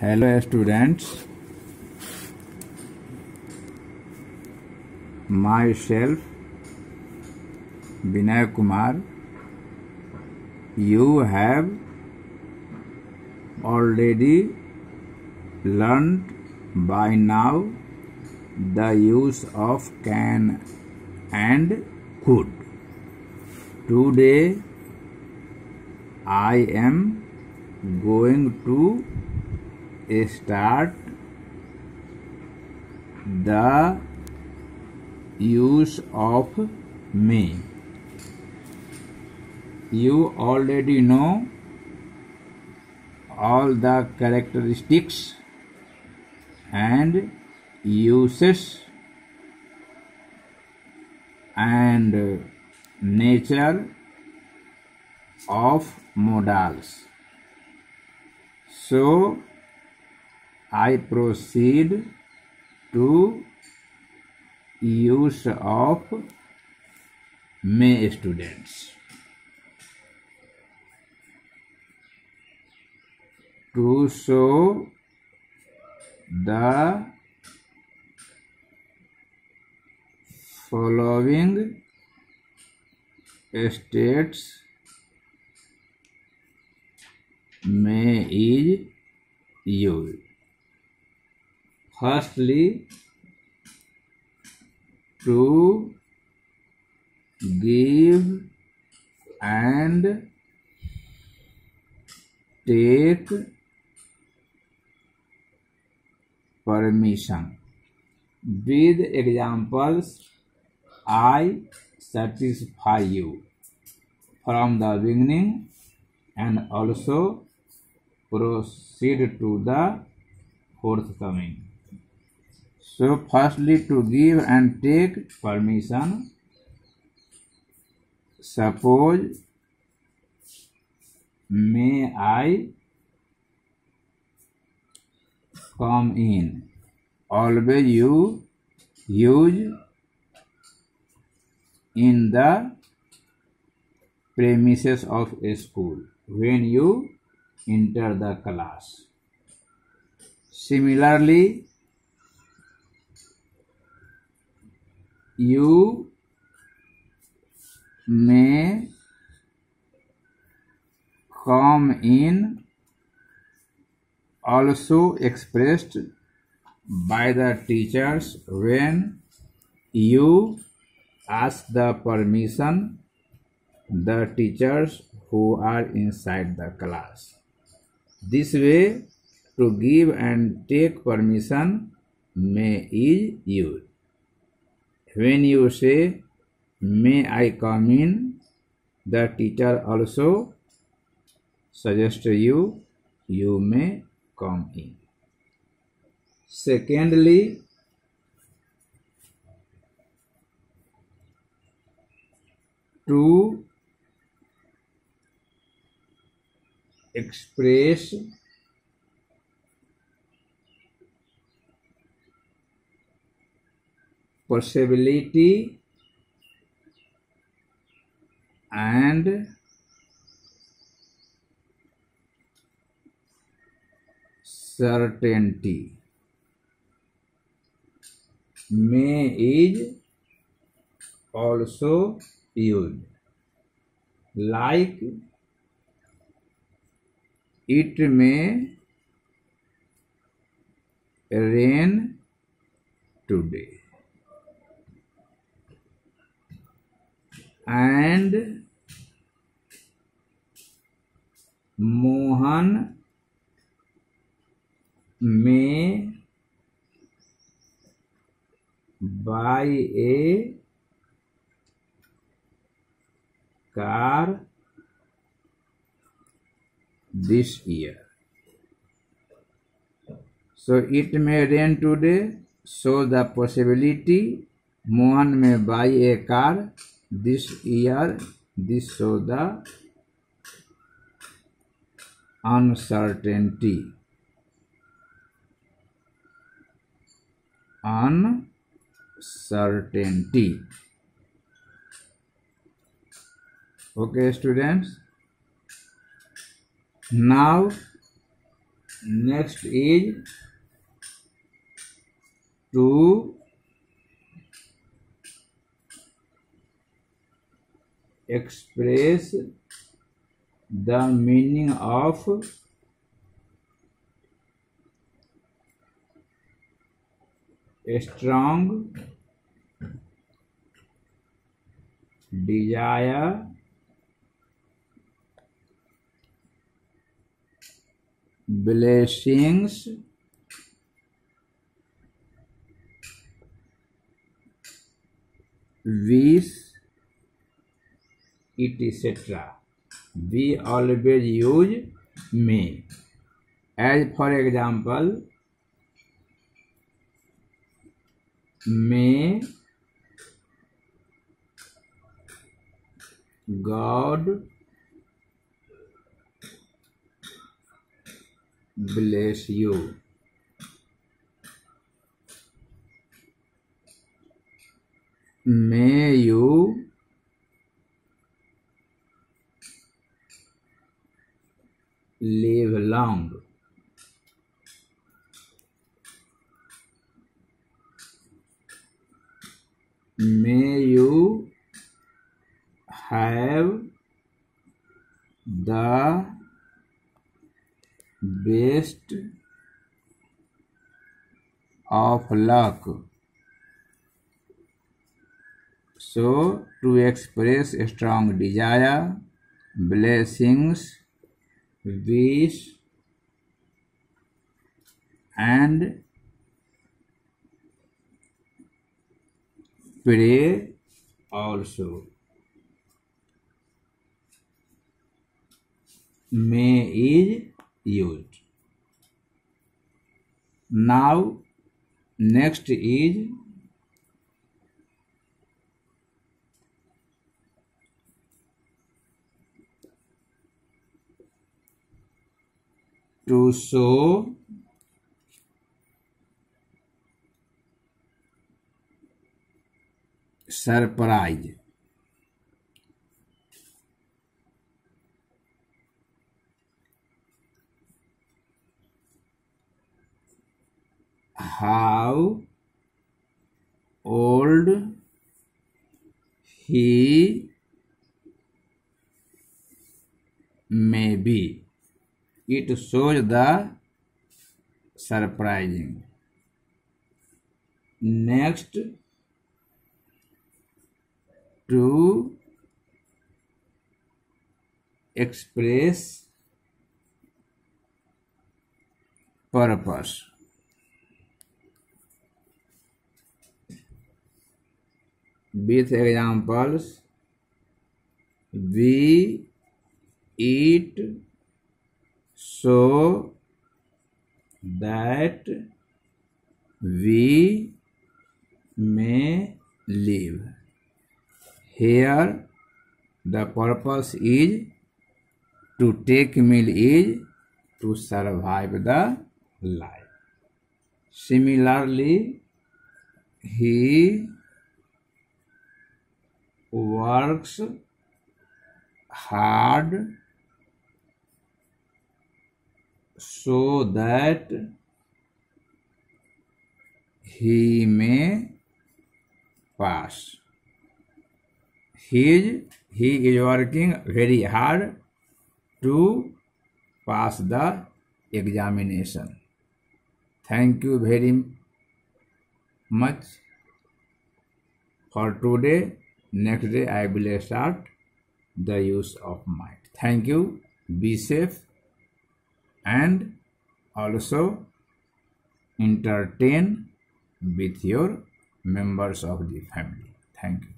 Hello students. Myself Vinay Kumar. You have already learned by now the use of can and could. Today I am going to start the use of me You already know all the characteristics and uses and nature of modals. So I proceed to use of may students. To show the following states may is used. Firstly, to give and take permission. With examples, I satisfy you from the beginning and also proceed to the forthcoming. So, firstly, to give and take permission. Suppose, may I come in? Always you use in the premises of a school when you enter the class. Similarly, you may come in also expressed by the teachers when you ask the permission the teachers who are inside the class. This way, to give and take permission may is used. When you say, May I come in? the teacher also suggests you, you may come in. Secondly, to express possibility and certainty. May is also used like it may rain today and Mohan may buy a car this year so it may rain today show the possibility Mohan may buy a car this year, this show the uncertainty. Uncertainty. Okay, students. Now next is to express the meaning of a strong desire blessings wish etc we always use may as for example may god bless you may you live long. May you have the best of luck. So to express a strong desire blessings wish and pray also. May is used. Now next is show surprise how old he may be it shows the surprising next to express purpose with examples we eat so that we may live. Here the purpose is to take meal is to survive the life. Similarly he works hard so that he may pass. He is, he is working very hard to pass the examination. Thank you very much for today. Next day i will start the use of mind thank you. Be safe and also entertain with your members of the family. Thank you